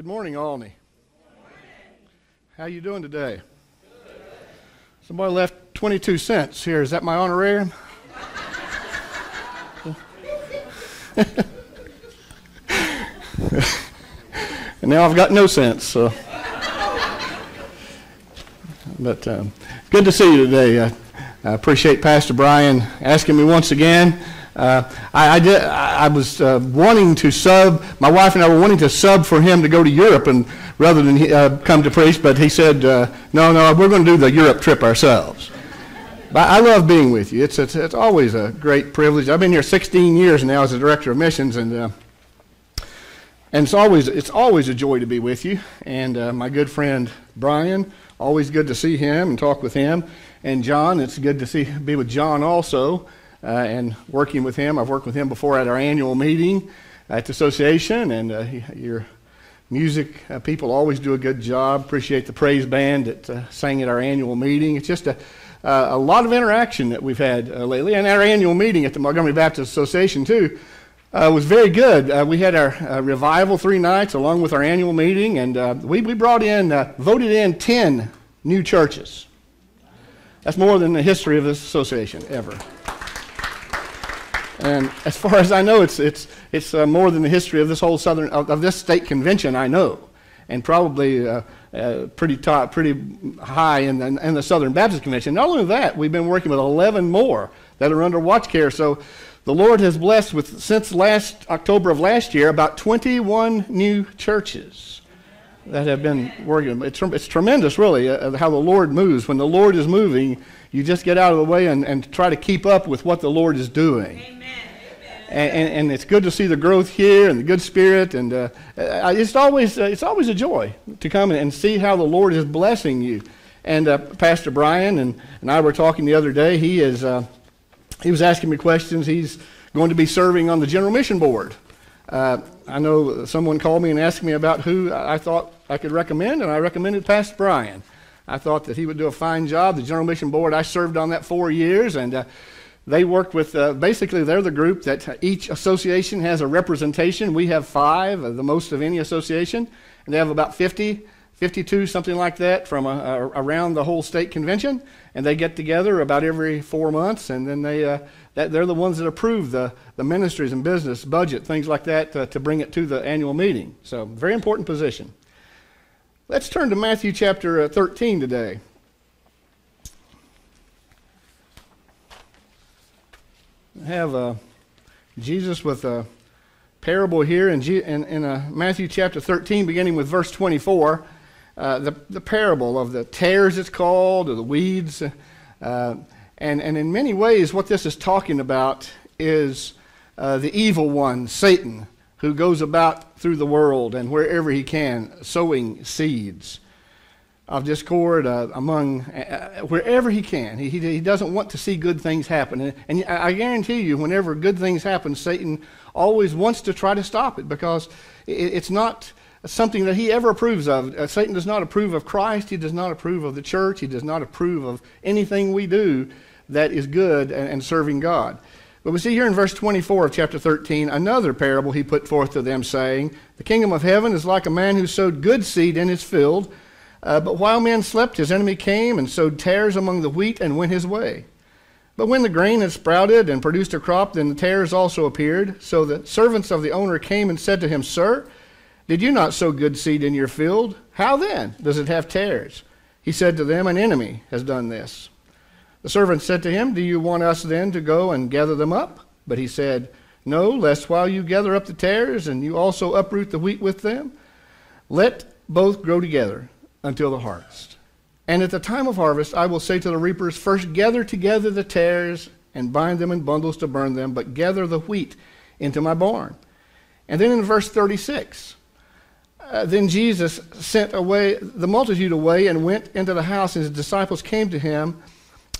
Good morning, Olney. How you doing today? Somebody left 22 cents here. Is that my honorarium? and now I've got no sense. So, but um, good to see you today. Uh, I appreciate Pastor Brian asking me once again. Uh, I, I, did, I, was uh, wanting to sub, my wife and I were wanting to sub for him to go to Europe and rather than uh, come to preach, but he said, uh, no, no, we're going to do the Europe trip ourselves. But I love being with you. It's, it's, it's always a great privilege. I've been here 16 years now as a director of missions, and, uh, and it's, always, it's always a joy to be with you. And my good friend Brian, always good to see him and talk with him. And Jon, it's good to see, be with Jon also uh, and working with him. I've worked with him before at our annual meeting at the association, and uh, your music uh, people always do a good job. Appreciate the praise band that uh, sang at our annual meeting. It's just a, uh, a lot of interaction that we've had uh, lately, and our annual meeting at the Montgomery Baptist Association too. was very good. we had our revival three nights along with our annual meeting, and we, we brought in, voted in 10 new churches. That's more than the history of this association ever. And as far as I know, it's, it's, it's uh, more than the history of this whole southern, of, of this state convention, I know. And probably uh, uh, pretty, top, pretty high in the, in the Southern Baptist Convention. Not only that, we've been working with 11 more that are under watch care. So the Lord has blessed with, since last October of last year, about 21 new churches that have been working. It's, it's tremendous, really, uh, how the Lord moves. When the Lord is moving, you just get out of the way and, and try to keep up with what the Lord is doing. Amen. And, and, and, it's good to see the growth here and the good spirit. And uh, it's, always, uh, it's always a joy to come and see how the Lord is blessing you. And uh, Pastor Brian and, and I were talking the other day. He, is, uh, he was asking me questions. He's going to be serving on the General Mission Board. Uh, I know someone called me and asked me about who I thought I could recommend, and I recommended Pastor Brian. I thought that he would do a fine job. The General Mission Board, I served on that four years, and uh, they work with, uh, basically, they're the group that each association has a representation. We have five, uh, the most of any association, and they have about 50, 52, something like that, from a, a, around the whole state convention. And they get together about every four months, and then they, uh, that, they're the ones that approve the, the ministries and business, budget, things like that, to, to bring it to the annual meeting. So, very important position. Let's turn to Matthew chapter uh, 13 today. Have uh, Jesus with a parable here in, G- in, in uh, Matthew chapter 13, beginning with verse 24. Uh, the, the parable of the tares, it's called, or the weeds. Uh, and, and in many ways, what this is talking about is the evil one, Satan, who goes about through the world and wherever he can, sowing seeds of discord uh, among uh, wherever he can. He, he, he, doesn't want to see good things happen. And, and, I guarantee you, whenever good things happen, Satan always wants to try to stop it because it, it's not something that he ever approves of. Uh, Satan does not approve of Christ. He does not approve of the church. He does not approve of anything we do that is good and, and serving God. But we see here in verse 24 of chapter 13 another parable he put forth to them, saying, The kingdom of heaven is like a man who sowed good seed in his field. Uh, but while men slept, his enemy came and sowed tares among the wheat and went his way. But when the grain had sprouted and produced a crop, then the tares also appeared. So the servants of the owner came and said to him, Sir, did you not sow good seed in your field? How then does it have tares? He said to them, An enemy has done this. The servant said to him, Do you want us then to go and gather them up? But he said, No, lest while you gather up the tares and you also uproot the wheat with them, let both grow together until the harvest. And at the time of harvest, I will say to the reapers, First gather together the tares and bind them in bundles to burn them, but gather the wheat into my barn. And then in verse 36, uh, then Jesus sent away the multitude away and went into the house, and his disciples came to him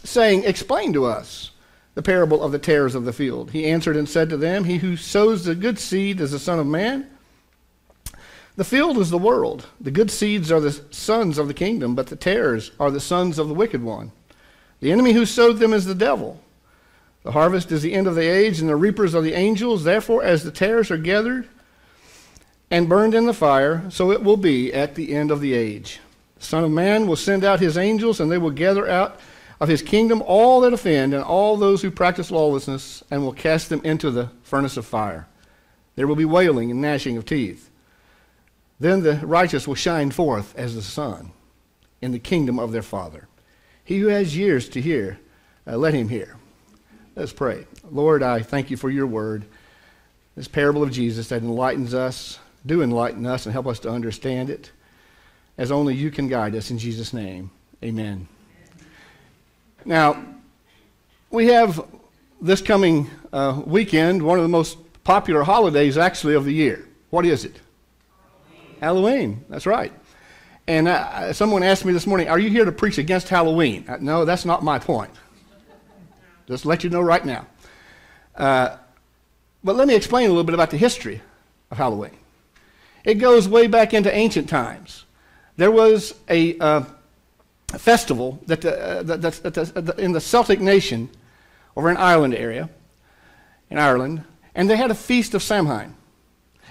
saying, Explain to us the parable of the tares of the field. He answered and said to them, He who sows the good seed is the Son of Man. The field is the world. The good seeds are the sons of the kingdom, but the tares are the sons of the wicked one. The enemy who sowed them is the devil. The harvest is the end of the age, and the reapers are the angels. Therefore, as the tares are gathered, and burned in the fire, so it will be at the end of the age. The Son of Man will send out his angels, and they will gather out of his kingdom all that offend and all those who practice lawlessness, and will cast them into the furnace of fire. There will be wailing and gnashing of teeth. Then the righteous will shine forth as the sun in the kingdom of their Father. He who has ears to hear, uh, let him hear. Let's pray. Lord, I thank you for your word, this parable of Jesus that enlightens us, do enlighten us, and help us to understand it as only you can guide us. In Jesus' name, amen. Now, we have this coming uh, weekend one of the most popular holidays, actually, of the year. What is it? Halloween. That's right. And uh, someone asked me this morning, Are you here to preach against Halloween? Uh, no, that's not my point. Just let you know right now. Uh, but let me explain a little bit about the history of Halloween. It goes way back into ancient times. There was a, uh, a festival that, uh, that, that, in the Celtic nation over in Ireland area, in Ireland, and they had a feast of Samhain.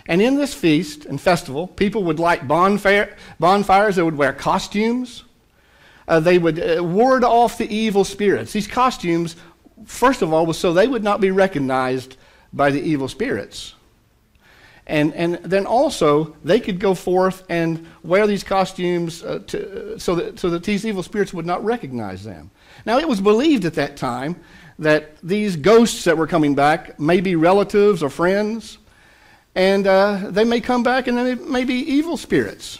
And in this feast and festival, people would light bonfire, bonfires, they would wear costumes, uh, they would uh, ward off the evil spirits. These costumes, first of all, was so they would not be recognized by the evil spirits. And, and then also, they could go forth and wear these costumes uh, to, so, that, so that these evil spirits would not recognize them. Now, it was believed at that time that these ghosts that were coming back may be relatives or friends, and uh, they may come back and then it may be evil spirits.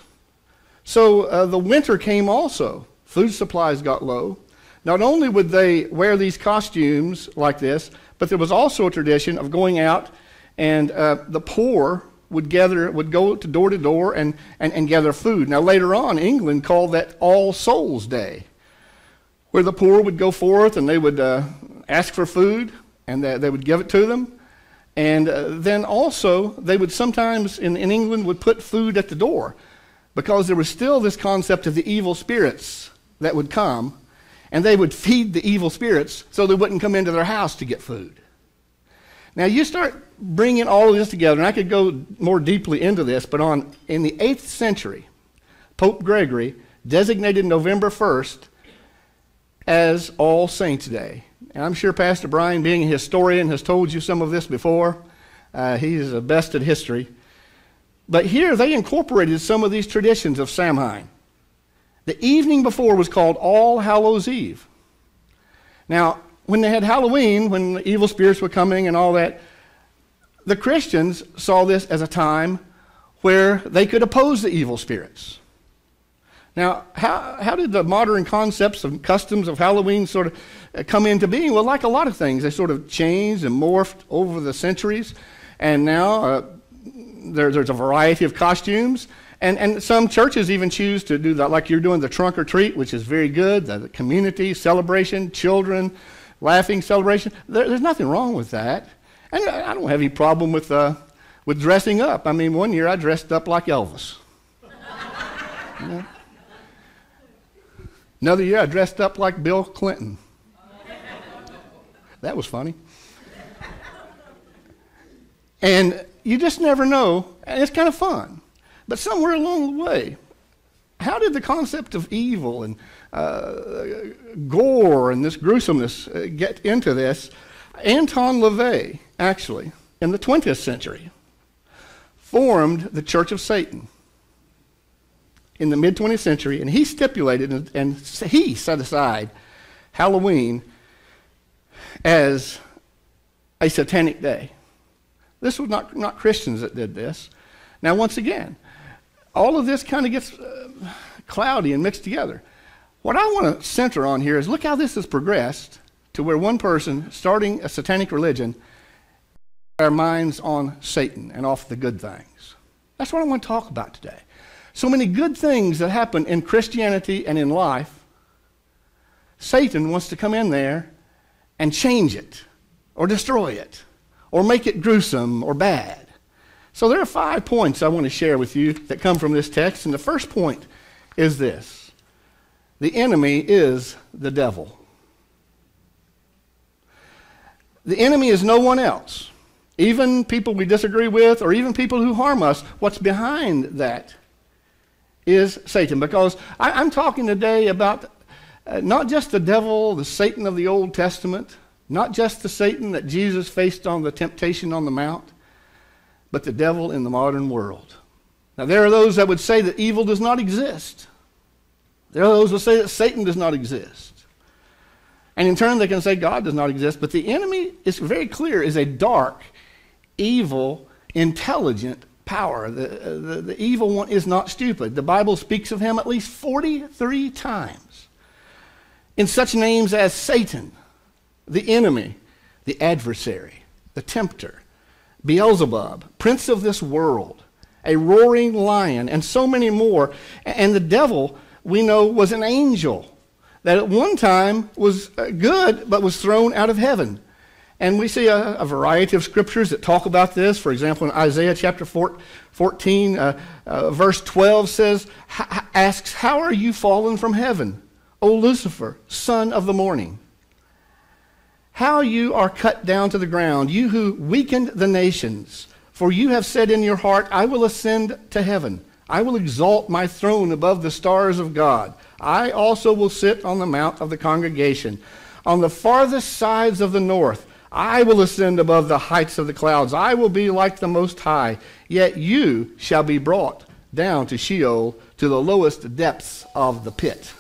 So uh, the winter came also. Food supplies got low. Not only would they wear these costumes like this, but there was also a tradition of going out and uh, the poor would gather, would go to door to door and, and, and gather food. Now, later on, England called that All Souls Day, where the poor would go forth and they would uh, ask for food and they, they would give it to them. And uh, then also, they would sometimes in, in England would put food at the door because there was still this concept of the evil spirits that would come, and they would feed the evil spirits so they wouldn't come into their house to get food. Now, you start bringing all of this together, and I could go more deeply into this, but on, in the 8th century, Pope Gregory designated November 1st as All Saints' Day. And I'm sure Pastor Brian, being a historian, has told you some of this before. Uh, he's the best at history. But here they incorporated some of these traditions of Samhain. The evening before was called All Hallows Eve. Now, when they had Halloween, when the evil spirits were coming and all that, the Christians saw this as a time where they could oppose the evil spirits. Now, how, how did the modern concepts and customs of Halloween sort of uh, come into being? Well, like a lot of things, they sort of changed and morphed over the centuries. And now uh, there, there's a variety of costumes. And, and some churches even choose to do that, like you're doing the trunk or treat, which is very good, the, the community celebration, children laughing celebration. There, there's nothing wrong with that. And I don't have any problem with, uh, with dressing up. I mean, one year I dressed up like Elvis. Another year I dressed up like Bill Clinton. That was funny. And you just never know, and it's kind of fun. But somewhere along the way, how did the concept of evil and uh, gore and this gruesomeness uh, get into this? Anton LaVey, actually, in the 20th century, formed the Church of Satan in the mid 20th century, and he stipulated and, and he set aside Halloween as a satanic day. This was not, not Christians that did this. Now, once again, all of this kind of gets uh, cloudy and mixed together. What I want to center on here is look how this has progressed to where one person starting a satanic religion our minds on Satan and off the good things. That's what I want to talk about today. So many good things that happen in Christianity and in life, Satan wants to come in there and change it or destroy it or make it gruesome or bad. So there are five points I want to share with you that come from this text. And the first point is this the enemy is the devil. The enemy is no one else. even people we disagree with, or even people who harm us, what's behind that is Satan. Because I, am talking today about uh, not just the devil, the Satan of the Old Testament, not just the Satan that Jesus faced on the temptation on the Mount, but the devil in the modern world. Now, there are those that would say that evil does not exist. There are those who say that Satan does not exist. And in turn, they can say God does not exist. But the enemy is very clear, is a dark, evil, intelligent power. The, the, the evil one is not stupid. The Bible speaks of him at least 43 times in such names as Satan, the enemy, the adversary, the tempter, Beelzebub, prince of this world, a roaring lion, and so many more. And the devil, we know, was an angel that at one time was uh, good but was thrown out of heaven. And we see a, a, variety of scriptures that talk about this. For example, in Isaiah chapter 14, uh, uh, verse 12 says, asks, How are you fallen from heaven, O Lucifer, son of the morning? How you are cut down to the ground, you who weakened the nations. For you have said in your heart, I will ascend to heaven. I will exalt my throne above the stars of God. I also will sit on the mount of the congregation, on the farthest sides of the north. I will ascend above the heights of the clouds. I will be like the Most High. Yet you shall be brought down to Sheol, to the lowest depths of the pit.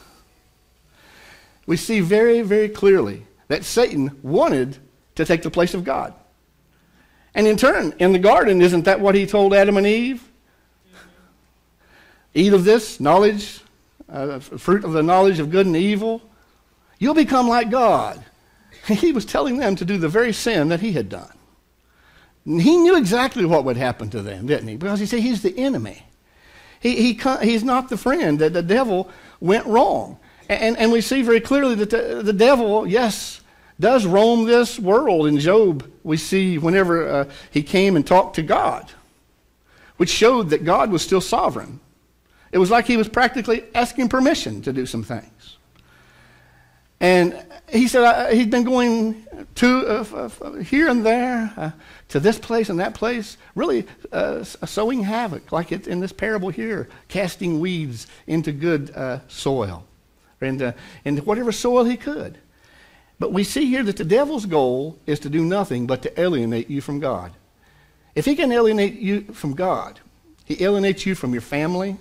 We see very, very clearly that Satan wanted to take the place of God. And in turn, in the garden, isn't that what he told Adam and Eve? Eat of this knowledge, uh, fruit of the knowledge of good and evil. You'll become like God. He was telling them to do the very sin that he had done. And he knew exactly what would happen to them, didn't he? Because he said he's the enemy. He, he, he's not the friend. That the devil went wrong. And, and we see very clearly that the, the devil, yes, does roam this world. In Job, we see whenever uh, he came and talked to God, which showed that God was still sovereign. It was like he was practically asking permission to do some things. And he said he'd been going to uh, uh, here and there, uh, to this place and that place, really uh, sowing havoc, like it in this parable here, casting weeds into good uh, soil, and into whatever soil he could. But we see here that the devil's goal is to do nothing but to alienate you from God. If he can alienate you from God, he alienates you from your family,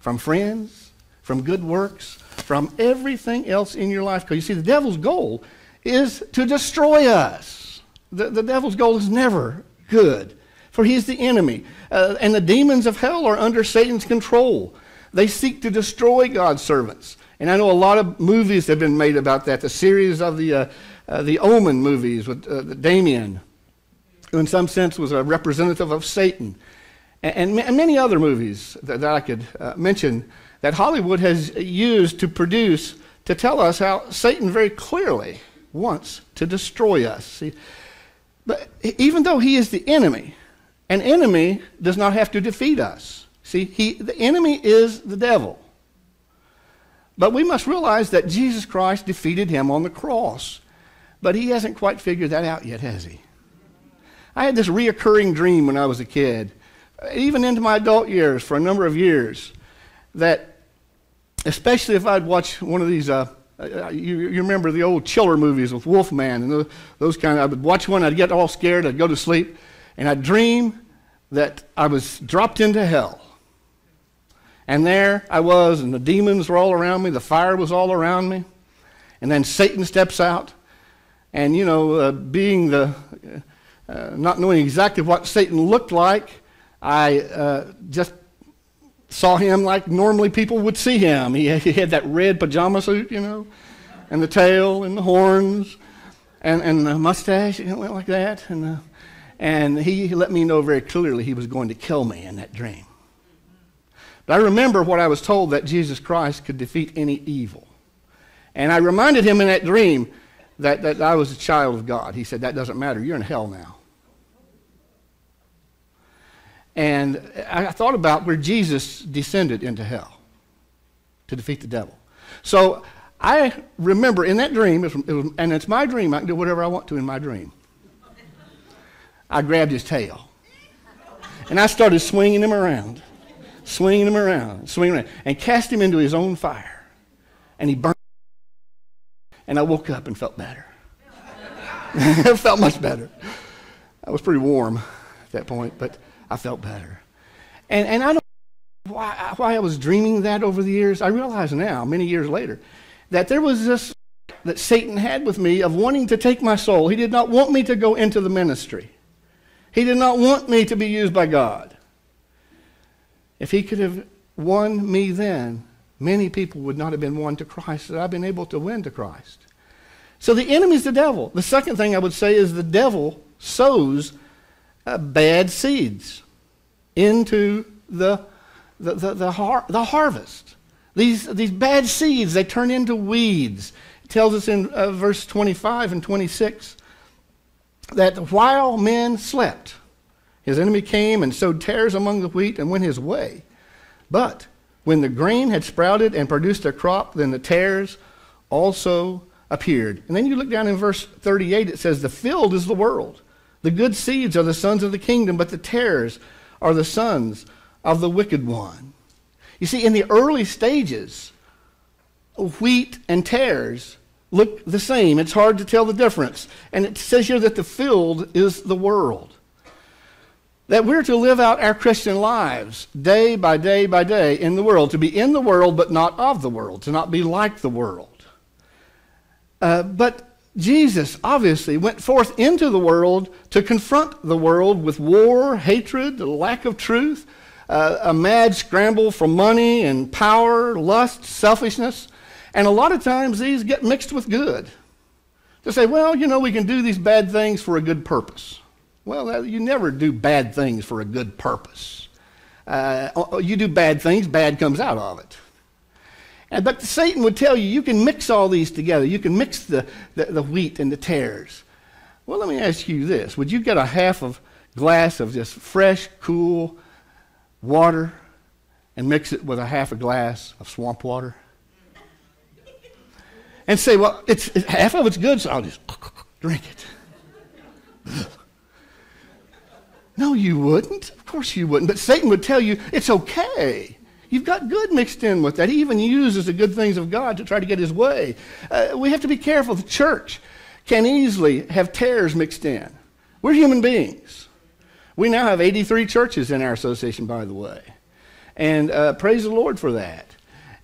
from friends, from good works, from everything else in your life. Because you see, the devil's goal is to destroy us. The, the devil's goal is never good, for he's the enemy. Uh, and the demons of hell are under Satan's control. They seek to destroy God's servants. And I know a lot of movies have been made about that. The series of the, uh, uh, the Omen movies with uh, Damien, who in some sense was a representative of Satan and, and many other movies that, that I could uh, mention that Hollywood has used to produce to tell us how Satan very clearly wants to destroy us. See, but even though he is the enemy, an enemy does not have to defeat us. See, he, the enemy is the devil. But we must realize that Jesus Christ defeated him on the cross. But he hasn't quite figured that out yet, has he? I had this reoccurring dream when I was a kid even into my adult years, for a number of years, that especially if I'd watch one of these, uh, uh, you, you, remember the old chiller movies with Wolfman and those, kind of, I would watch one, I'd get all scared, I'd go to sleep, and I'd dream that I was dropped into hell. And there I was, and the demons were all around me, the fire was all around me. And then Satan steps out, and you know, uh, being the, uh, not knowing exactly what Satan looked like, I uh, just saw him like normally people would see him. He, he had that red pajama suit, you know, and the tail and the horns and, and the mustache, it went like that. And, uh, and he let me know very clearly he was going to kill me in that dream. But I remember what I was told that Jesus Christ could defeat any evil. And I reminded him in that dream that, that I was a child of God. He said, That doesn't matter. You're in hell now. And I thought about where Jesus descended into hell to defeat the devil. So I remember in that dream, it was, it was, and it's my dream, I can do whatever I want to in my dream. I grabbed his tail. And I started swinging him around, swinging him around, swinging around, and cast him into his own fire. And he burned. And I woke up and felt better. it felt much better. I was pretty warm at that point, but I felt better. And, and I don't know why, why I was dreaming that over the years. I realize now, many years later, that there was this that Satan had with me of wanting to take my soul. He did not want me to go into the ministry. He did not want me to be used by God. If he could have won me then, many people would not have been won to Christ that I've been able to win to Christ. So the enemy's the devil. The second thing I would say is the devil sows uh, bad seeds into the, the, the, the, har- the harvest. These, these bad seeds, they turn into weeds. It tells us in uh, verse 25 and 26 that while men slept, his enemy came and sowed tares among the wheat and went his way. But when the grain had sprouted and produced a crop, then the tares also appeared. And then you look down in verse 38, it says, The field is the world. The good seeds are the sons of the kingdom, but the tares are the sons of the wicked one. You see, in the early stages, wheat and tares look the same. It's hard to tell the difference. And it says here that the field is the world. That we're to live out our Christian lives day by day by day in the world, to be in the world but not of the world, to not be like the world. Uh, but Jesus obviously went forth into the world to confront the world with war, hatred, lack of truth, uh, a mad scramble for money and power, lust, selfishness. And a lot of times these get mixed with good. To say, well, you know, we can do these bad things for a good purpose. Well, you never do bad things for a good purpose. Uh, you do bad things, bad comes out of it. But Satan would tell you, you can mix all these together. You can mix the, the, the wheat and the tares. Well, let me ask you this. Would you get a half of glass of just fresh, cool water and mix it with a half a glass of swamp water? and say, well, it's, it's, half of it's good, so I'll just drink it. no, you wouldn't. Of course you wouldn't. But Satan would tell you it's okay. You've got good mixed in with that. He even uses the good things of God to try to get his way. Uh, we have to be careful. The church can easily have tares mixed in. We're human beings. We now have 83 churches in our association, by the way. And uh, praise the Lord for that.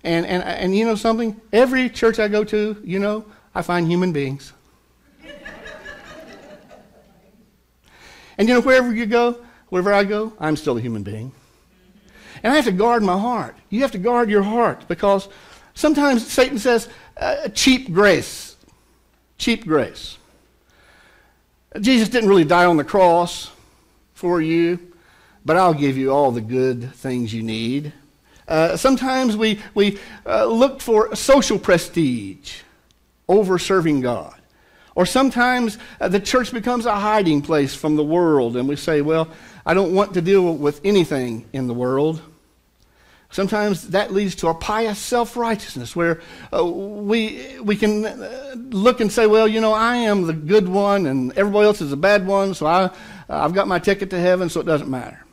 And, and, and you know something? Every church I go to, you know, I find human beings. and you know, wherever you go, wherever I go, I'm still a human being. And I have to guard my heart. You have to guard your heart because sometimes Satan says, uh, cheap grace. Cheap grace. Jesus didn't really die on the cross for you, but I'll give you all the good things you need. Uh, sometimes we, we uh, look for social prestige over serving God. Or sometimes uh, the church becomes a hiding place from the world, and we say, Well, I don't want to deal with anything in the world. Sometimes that leads to a pious self righteousness where uh, we, we can uh, look and say, Well, you know, I am the good one, and everybody else is the bad one, so I, I've got my ticket to heaven, so it doesn't matter.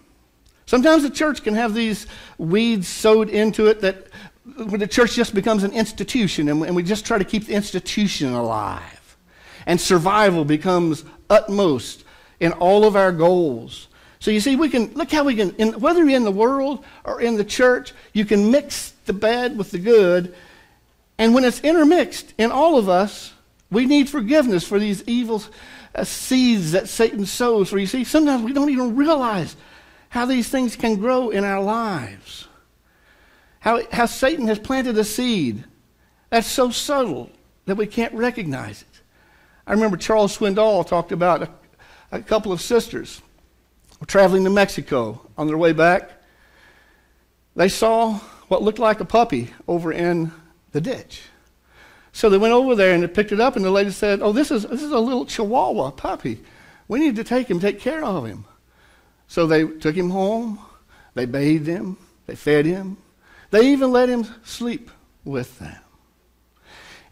Sometimes the church can have these weeds sowed into it that the church just becomes an institution and, we just try to keep the institution alive. And survival becomes utmost in all of our goals. So you see, we can look how we can, in, whether you're in the world or in the church, you can mix the bad with the good. And when it's intermixed in all of us, we need forgiveness for these evil uh, seeds that Satan sows. For you see, sometimes we don't even realize how these things can grow in our lives. How, how Satan has planted a seed that's so subtle that we can't recognize it. I remember Charles Swindoll talked about a, a couple of sisters traveling to Mexico on their way back. They saw what looked like a puppy over in the ditch. So they went over there and they picked it up, and the lady said, Oh, this is, this is a little chihuahua puppy. We need to take him, take care of him. So they took him home, they bathed him, they fed him, they even let him sleep with them.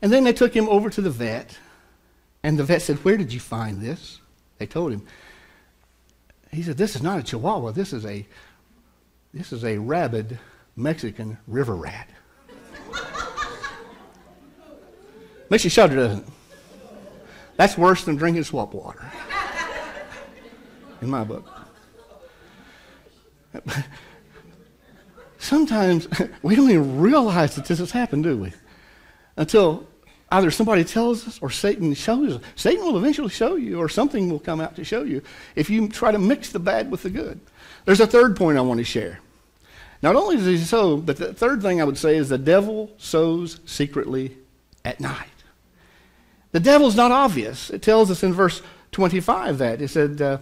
And then they took him over to the vet, and the vet said, Where did you find this? They told him, He said, This is not a chihuahua. This is a, this is a rabid Mexican river rat. Makes you shudder, doesn't it? That's worse than drinking swamp water, in my book. Sometimes we don't even realize that this has happened, do we? Until either somebody tells us or Satan shows us. Satan will eventually show you, or something will come out to show you if you try to mix the bad with the good. There's a third point I want to share. Not only does he sow, but the third thing I would say is the devil sows secretly at night. The devil's not obvious. It tells us in verse 25 that. It said uh,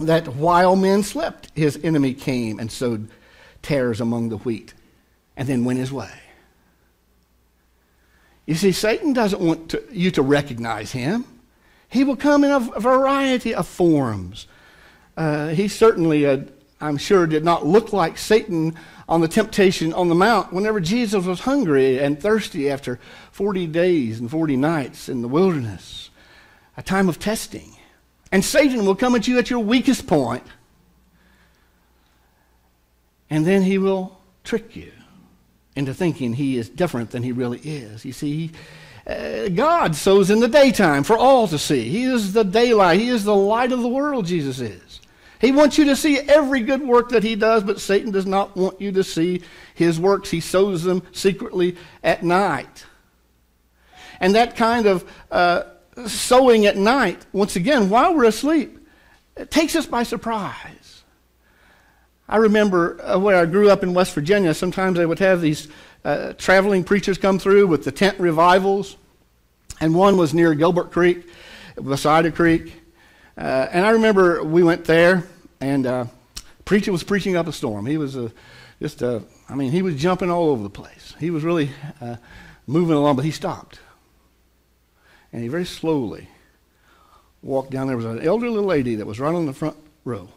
that while men slept, his enemy came and sowed tares among the wheat and then went his way. You see, Satan doesn't want to, you to recognize him. He will come in a, variety of forms. Uh, he certainly, uh, I'm sure, did not look like Satan on the temptation on the mount whenever Jesus was hungry and thirsty after 40 days and 40 nights in the wilderness, a time of testing. And Satan will come at you at your weakest point, and then he will trick you into thinking he is different than he really is. You see, uh, God sows in the daytime for all to see. He is the daylight, He is the light of the world, Jesus is. He wants you to see every good work that he does, but Satan does not want you to see his works. He sows them secretly at night. And that kind of uh, sowing at night, once again, while we're asleep, it takes us by surprise. I remember uh, where I grew up in West Virginia, sometimes they would have these uh, traveling preachers come through with the tent revivals. And one was near Gilbert Creek, beside a creek. Uh, and I remember we went there, and uh, preacher was preaching up a storm. He was uh, just, uh, I mean, he was jumping all over the place. He was really uh, moving along, but he stopped. And he very slowly walked down. There was an elderly lady that was right on the front row.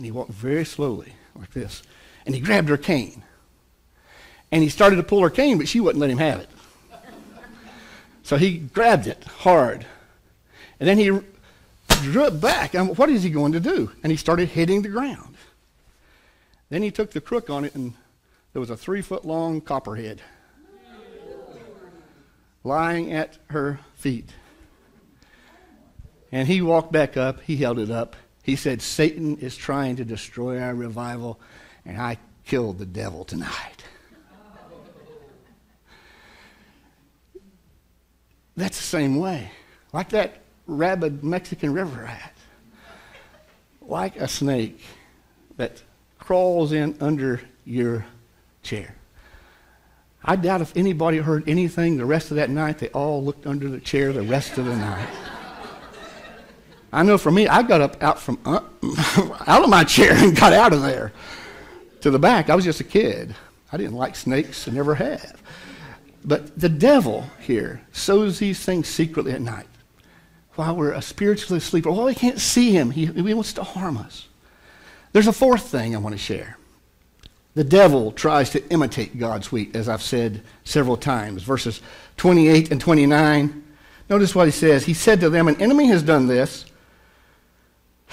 And he walked very slowly, like this. And he grabbed her cane. And he started to pull her cane, but she wouldn't let him have it. So he grabbed it hard. And then he drew it back. And what is he going to do? And he started hitting the ground. Then he took the crook on it, and there was a three foot long copperhead lying at her feet. And he walked back up, he held it up. He said, Satan is trying to destroy our revival, and I killed the devil tonight. That's the same way. Like that rabid Mexican river rat, like a snake that crawls in under your chair. I doubt if anybody heard anything the rest of that night. They all looked under the chair the rest of the night. I know for me, I got up out from uh, out of my chair and got out of there to the back. I was just a kid. I didn't like snakes and never have. But the devil here sows these things secretly at night while we're spiritually asleep, while we can't see him, he, he wants to harm us. There's a fourth thing I want to share. The devil tries to imitate God's wheat, as I've said several times. Verses 28 and 29. Notice what he says. He said to them, An enemy has done this.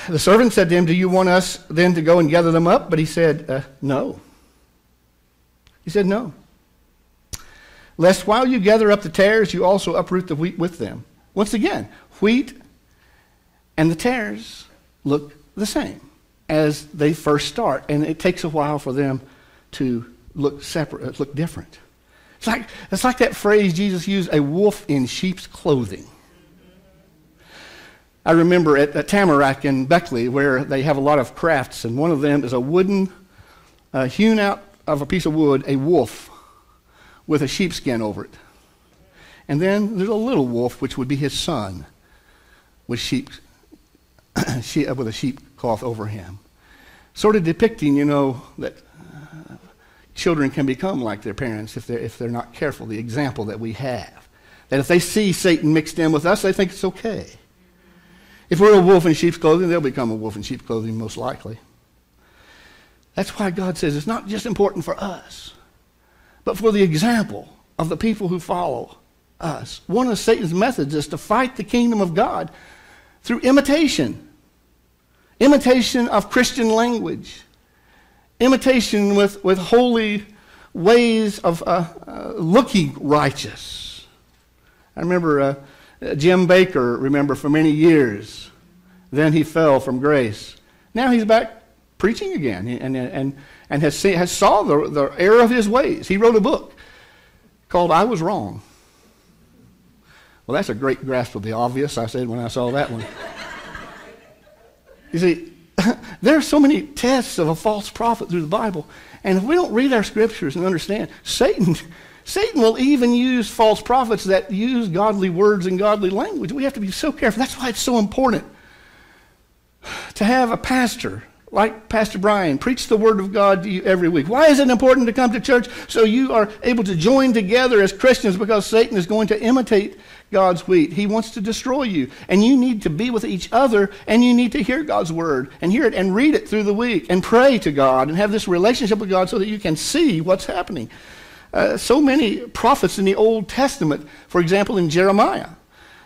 The servant said to him, Do you want us then to go and gather them up? But he said, uh, No. He said, No. Lest while you gather up the tares, you also uproot the wheat with them. Once again, wheat and the tares look the same as they first start, and it takes a while for them to look separate, uh, look different. It's like, it's like that phrase Jesus used a wolf in sheep's clothing. I remember at, at Tamarack in Beckley where they have a lot of crafts, and one of them is a wooden, uh, hewn out of a piece of wood, a wolf with a sheepskin over it. And then there's a little wolf, which would be his son with sheep, with a sheep cloth over him. Sort of depicting, you know, that uh, children can become like their parents if they're, if they're not careful, the example that we have. That if they see Satan mixed in with us, they think it's okay. If we're a wolf in sheep's clothing, they'll become a wolf in sheep's clothing, most likely. That's why God says it's not just important for us, but for the example of the people who follow us. One of Satan's methods is to fight the kingdom of God through imitation. imitation of Christian language, imitation with, with holy ways of uh, uh, looking righteous. I remember uh, Uh, Jim Bakker, remember, for many years. Then he fell from grace. Now he's back preaching again and, and, and has, seen, has saw the, the error of his ways. He wrote a book called I Was Wrong. Well, that's a great grasp of the obvious, I said when I saw that one. you see, there are so many tests of a false prophet through the Bible. And if we don't read our scriptures and understand, Satan, Satan will even use false prophets that use godly words and godly language. We have to be so careful. That's why it's so important to have a pastor like Pastor Brian, preach the Word of God to you every week. Why is it important to come to church? So you are able to join together as Christians because Satan is going to imitate God's wheat. He wants to destroy you. And you need to be with each other and you need to hear God's Word and hear it and read it through the week and pray to God and have this relationship with God so that you can see what's happening. Uh, so many prophets in the Old Testament, for example, in Jeremiah.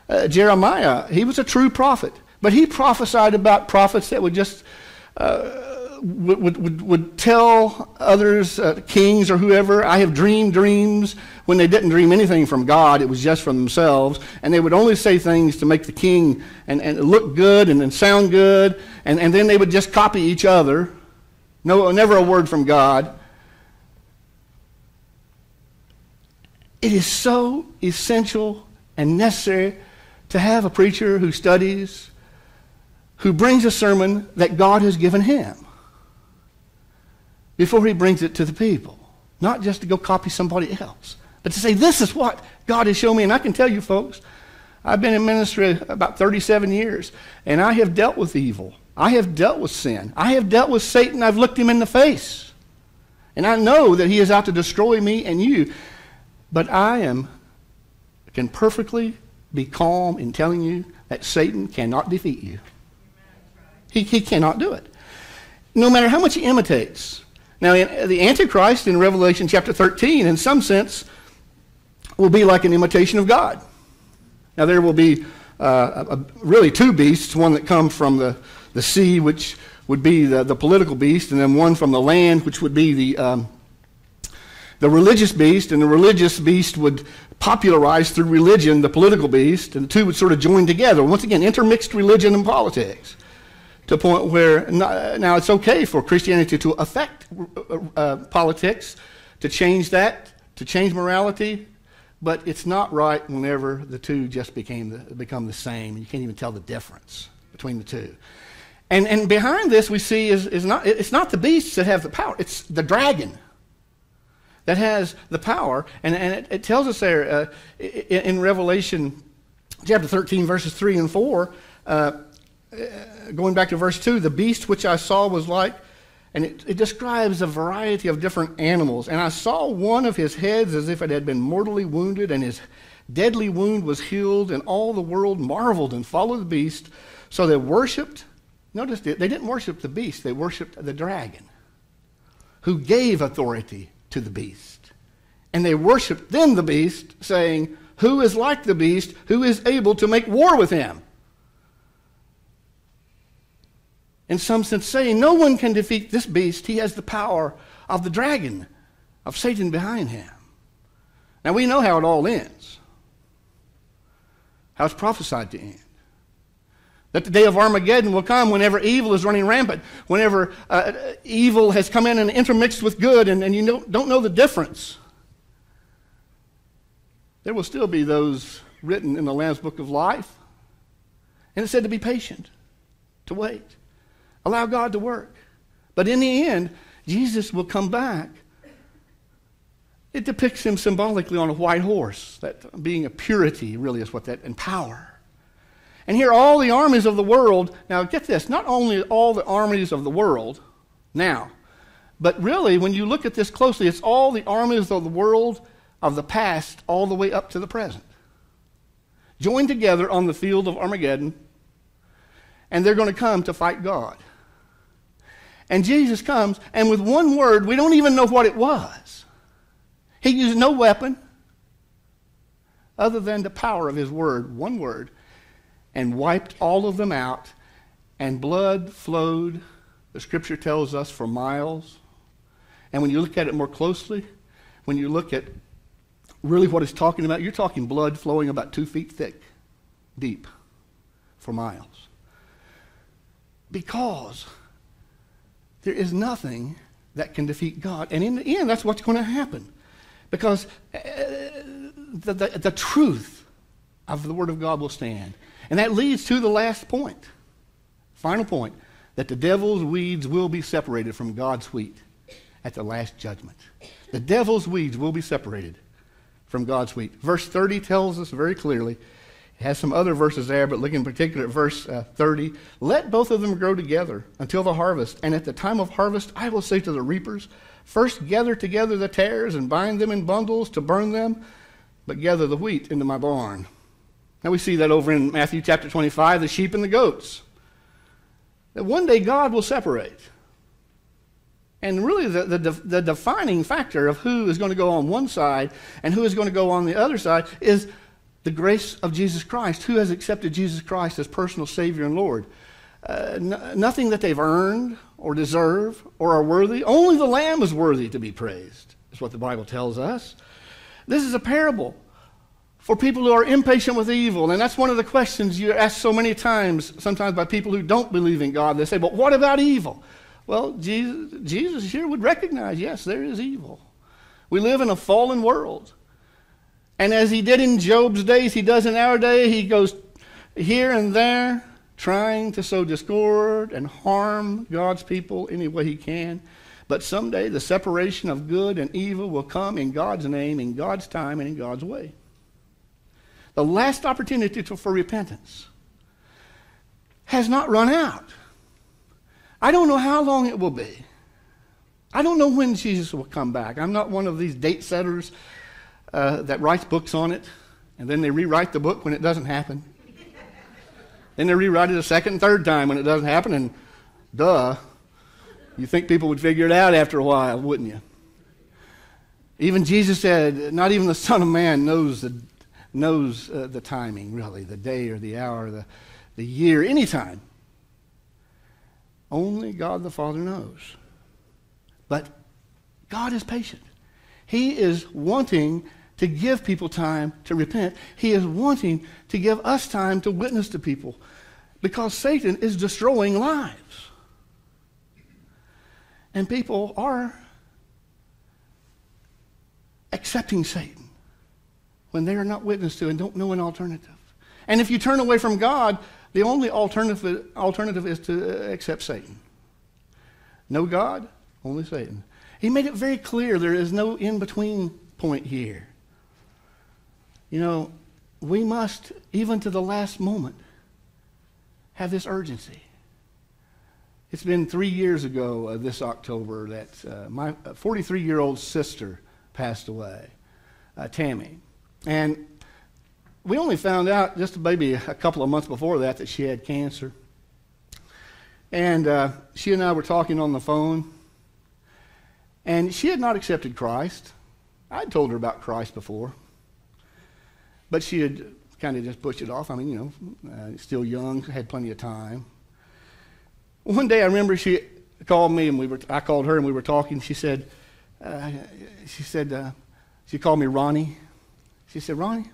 Uh, Jeremiah, he was a true prophet, but he prophesied about prophets that would just uh, would, would, would tell others, uh, kings or whoever, I have dreamed dreams when they didn't dream anything from God, it was just from themselves. And they would only say things to make the king and, and look good and, and sound good. And, and then they would just copy each other. No, never a word from God. It is so essential and necessary to have a preacher who studies, who brings a sermon that God has given him before he brings it to the people. Not just to go copy somebody else, but to say, this is what God has shown me. And I can tell you, folks, I've been in ministry about 37 years, and I have dealt with evil. I have dealt with sin. I have dealt with Satan. I've looked him in the face. And I know that he is out to destroy me and you. But I am can perfectly be calm in telling you that Satan cannot defeat you. He, he cannot do it. No matter how much he imitates. Now, the Antichrist in Revelation chapter 13, in some sense, will be like an imitation of God. Now, there will be uh, a, really two beasts one that come from the, the sea, which would be the, the political beast, and then one from the land, which would be the, um, the religious beast. And the religious beast would popularize through religion the political beast, and the two would sort of join together. Once again, intermixed religion and politics to a point where now it's okay for Christianity to affect uh, uh, politics, to change that, to change morality, but it's not right whenever the two just became the, become the same. You can't even tell the difference between the two. And, and behind this, we see is, is not, it's not the beasts that have the power, it's the dragon that has the power. And, and it, it tells us there uh, in, Revelation chapter 13, verses 3 and 4. Uh, uh, going back to verse 2, the beast which I saw was like, and it, it, describes a variety of different animals. And I saw one of his heads as if it had been mortally wounded, and his deadly wound was healed, and all the world marveled and followed the beast. So they worshiped, notice they didn't worship the beast, they worshiped the dragon, who gave authority to the beast. And they worshiped then the beast, saying, Who is like the beast? Who is able to make war with him? in some sense, saying, No one can defeat this beast. He has the power of the dragon, of Satan behind him. Now we know how it all ends, how it's prophesied to end. That the day of Armageddon will come whenever evil is running rampant, whenever uh, evil has come in and intermixed with good, and, and you don't, don't know the difference. There will still be those written in the Lamb's Book of Life. And it said to be patient, to wait. Allow God to work. But in the end, Jesus will come back. It depicts him symbolically on a white horse, that being a purity really is what that, and power. And here, all the armies of the world, now get this, not only all the armies of the world now, but really, when you look at this closely, it's all the armies of the world of the past all the way up to the present. Joined together on the field of Armageddon, and they're going to come to fight God. And Jesus comes, and with one word, we don't even know what it was. He used no weapon other than the power of his word, one word, and wiped all of them out. and blood flowed, the scripture tells us, for miles. And when you look at it more closely, when you look at really what it's talking about, you're talking blood flowing about two feet thick, deep, for miles. Because there is nothing that can defeat God. And in the end, that's what's going to happen. Because uh, the, the, the truth of the Word of God will stand. And that leads to the last point, final point, that the devil's weeds will be separated from God's wheat at the last judgment. The devil's weeds will be separated from God's wheat. Verse 30 tells us very clearly. It has some other verses there, but look in particular at verse uh, 30. Let both of them grow together until the harvest. And at the time of harvest, I will say to the reapers, First gather together the tares and bind them in bundles to burn them, but gather the wheat into my barn. Now we see that over in Matthew chapter 25, the sheep and the goats. That one day God will separate. And really, the, the, the, defining factor of who is going to go on one side and who is going to go on the other side is the grace of Jesus Christ. Who has accepted Jesus Christ as personal Savior and Lord? Uh, nothing that they've earned or deserve or are worthy. Only the Lamb is worthy to be praised, is what the Bible tells us. This is a parable for people who are impatient with evil. And that's one of the questions you ask so many times, sometimes by people who don't believe in God. They say, but what about evil? Well, Jesus, Jesus here would recognize yes, there is evil. We live in a fallen world. And as he did in Job's days, he does in our day. He goes here and there trying to sow discord and harm God's people any way he can. But someday the separation of good and evil will come in God's name, in God's time, and in God's way. The last opportunity to, for repentance has not run out. I don't know how long it will be. I don't know when Jesus will come back. I'm not one of these date setters uh, that writes books on it, and then they rewrite the book when it doesn't happen. then they rewrite it a second and third time when it doesn't happen, and duh, you think people would figure it out after a while, wouldn't you? Even Jesus said, Not even the Son of Man knows the, knows, uh, the timing, really, the day or the hour, the, the year, any time. Only God the Father knows. But God is patient. He is wanting to give people time to repent. He is wanting to give us time to witness to people because Satan is destroying lives. And people are accepting Satan when they are not witness to and don't know an alternative. And if you turn away from God, the only alternative, alternative is to accept Satan. No God, only Satan. He made it very clear there is no in between point here. You know, we must, even to the last moment, have this urgency. It's been three years ago uh, this October that uh, my 43 year old sister passed away, uh, Tammy. And we only found out just maybe a couple of months before that that she had cancer. And uh, she and I were talking on the phone, and she had not accepted Christ. I'd told her about Christ before, but she had kind of just pushed it off. I mean, you know, uh, still young, had plenty of time. One day I remember she called me, and we were, I called her, and we were talking. She said, uh, she said, uh, she called me Ronnie. She said, Ronnie,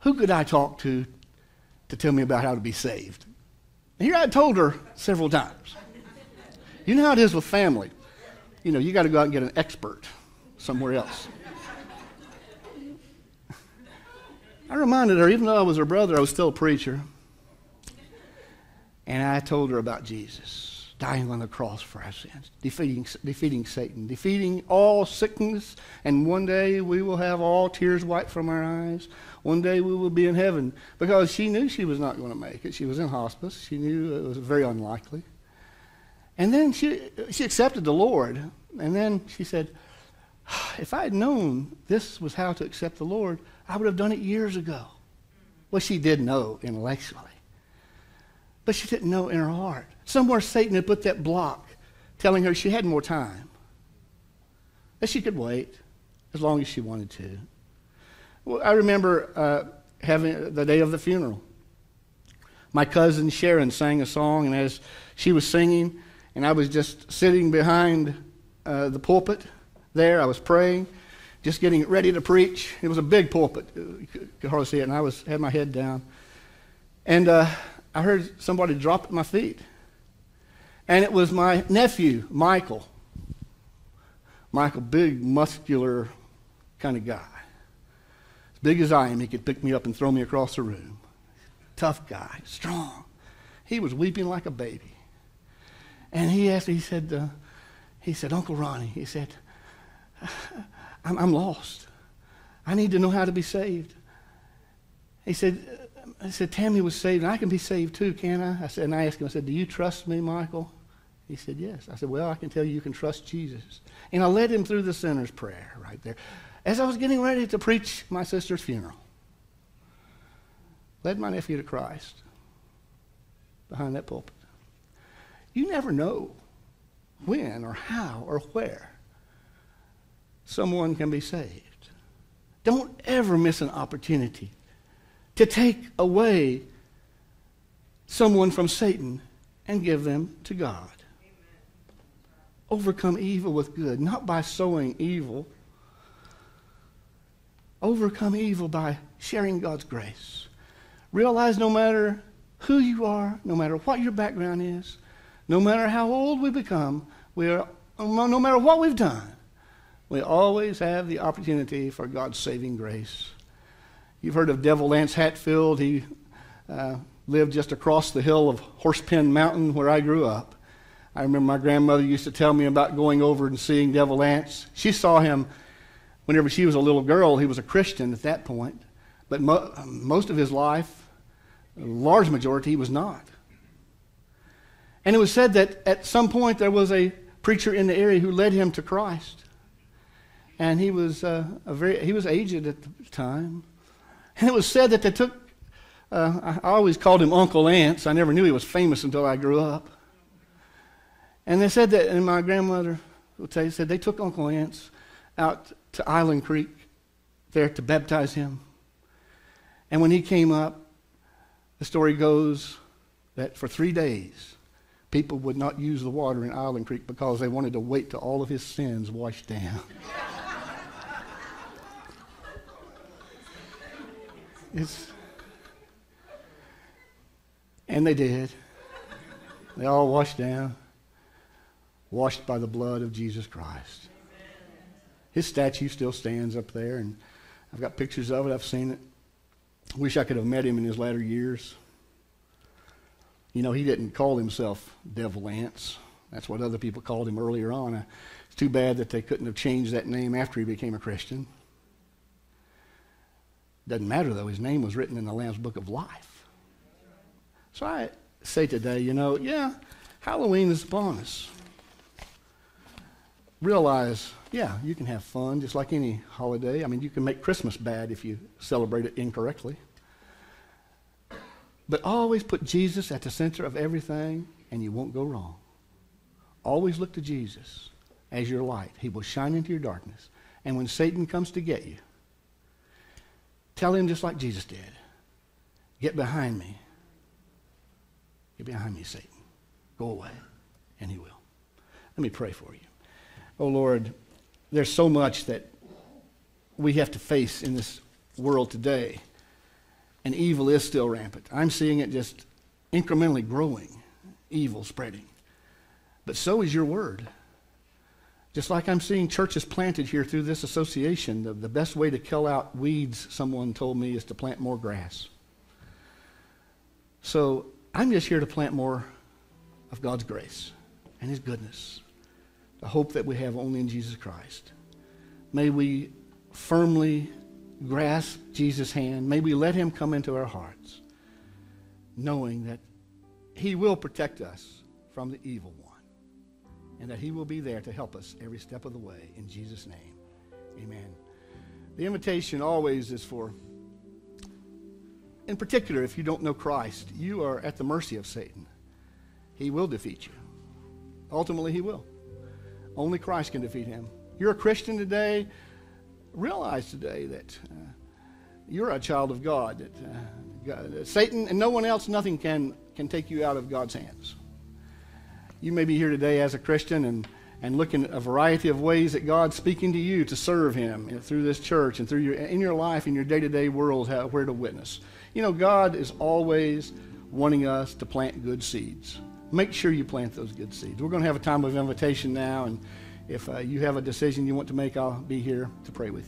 who could I talk to to tell me about how to be saved? And here I told her several times. You know how it is with family. You know, you got to go out and get an expert somewhere else. I reminded her, even though I was her brother, I was still a preacher. And I told her about Jesus dying on the cross for our sins, defeating, defeating Satan, defeating all sickness, and one day we will have all tears wiped from our eyes. One day we will be in heaven because she knew she was not going to make it. She was in hospice. She knew it was very unlikely. And then she, she accepted the Lord. And then she said, ah, if I had known this was how to accept the Lord, I would have done it years ago. Well, she did know intellectually, but she didn't know in her heart. Somewhere Satan had put that block telling her she had more time, that she could wait as long as she wanted to. Well, I remember uh, having the day of the funeral. my cousin Sharon sang a song, and as she was singing, and I was just sitting behind uh, the pulpit there, I was praying, just getting ready to preach. It was a big pulpit, you could hardly see it, and I was had my head down, and uh, I heard somebody drop at my feet, and it was my nephew Michael. Michael, big, muscular kind of guy. As big as I am, he could pick me up and throw me across the room tough guy, strong. He was weeping like a baby. And he asked, he said, uh, he said, Uncle Ronnie, he said, I'm, I'm lost. I need to know how to be saved. He said, I said, Tammy was saved, I can be saved too, can I? I said, and I asked him, I said, Do you trust me, Michael? He said, Yes. I said, Well, I can tell you you can trust Jesus. And I led him through the sinner's prayer right there. As I was getting ready to preach my sister's funeral, led my nephew to Christ behind that pulpit. You never know when or how or where someone can be saved. Don't ever miss an opportunity to take away someone from Satan and give them to God. Overcome evil with good, not by sowing evil. Overcome evil by sharing God's grace. Realize no matter who you are, no matter what your background is, no matter how old we become, we are, no matter what we've done, we always have the opportunity for God's saving grace. You've heard of Devil Anse Hatfield. He uh, lived just across the hill of Horsepen Mountain where I grew up. I remember my grandmother used to tell me about going over and seeing Devil Anse. She saw him whenever she was a little girl. He was a Christian at that point. But mo- most of his life, a large majority, he was not. And it was said that at some point there was a preacher in the area who led him to Christ. And he was, uh, a very, he was aged at the time. And it was said that they took, uh, I always called him Uncle Anse. I never knew he was famous until I grew up. And they said that, and my grandmother will tell you, said they took Uncle Anse out to Island Creek there to baptize him. And when he came up, the story goes that for three days, people would not use the water in Island Creek because they wanted to wait till all of his sins washed down. it's, and they did. They all washed down, washed by the blood of Jesus Christ. His statue still stands up there, and I've got pictures of it. I've seen it. Wish I could have met him in his latter years. You know, he didn't call himself Devil Anse. That's what other people called him earlier on. Uh, it's too bad that they couldn't have changed that name after he became a Christian. Doesn't matter, though. His name was written in the Lamb's Book of Life. So I say today, you know, yeah, Halloween is upon us. Realize yeah, you can have fun just like any holiday. I mean, you can make Christmas bad if you celebrate it incorrectly. But always put Jesus at the center of everything, and you won't go wrong. Always look to Jesus as your light. He will shine into your darkness. And when Satan comes to get you, tell him just like Jesus did Get behind me. Get behind me, Satan. Go away. And he will. Let me pray for you. Oh, Lord there's so much that we have to face in this world today. And evil is still rampant. I'm seeing it just incrementally growing, evil spreading. But so is your word. Just like I'm seeing churches planted here through this association, the, the best way to kill out weeds, someone told me, is to plant more grass. So I'm just here to plant more of God's grace and His goodness the hope that we have only in Jesus Christ. May we firmly grasp Jesus' hand. May we let him come into our hearts, knowing that he will protect us from the evil one and that he will be there to help us every step of the way. In Jesus' name, amen. The invitation always is for, in particular, if you don't know Christ, you are at the mercy of Satan. He will defeat you. Ultimately, he will. Only Christ can defeat him. You're a Christian today. Realize today that uh, you're a child of God, that uh, God, Satan and no one else, nothing can, can take you out of God's hands. You may be here today as a Christian and, and looking at a variety of ways that God's speaking to you to serve Him through this church and through your, in your life, in your day to day world, how, where to witness. You know, God is always wanting us to plant good seeds. Make sure you plant those good seeds. We're going to have a time of invitation now, and if uh, you have a decision you want to make, I'll be here to pray with you.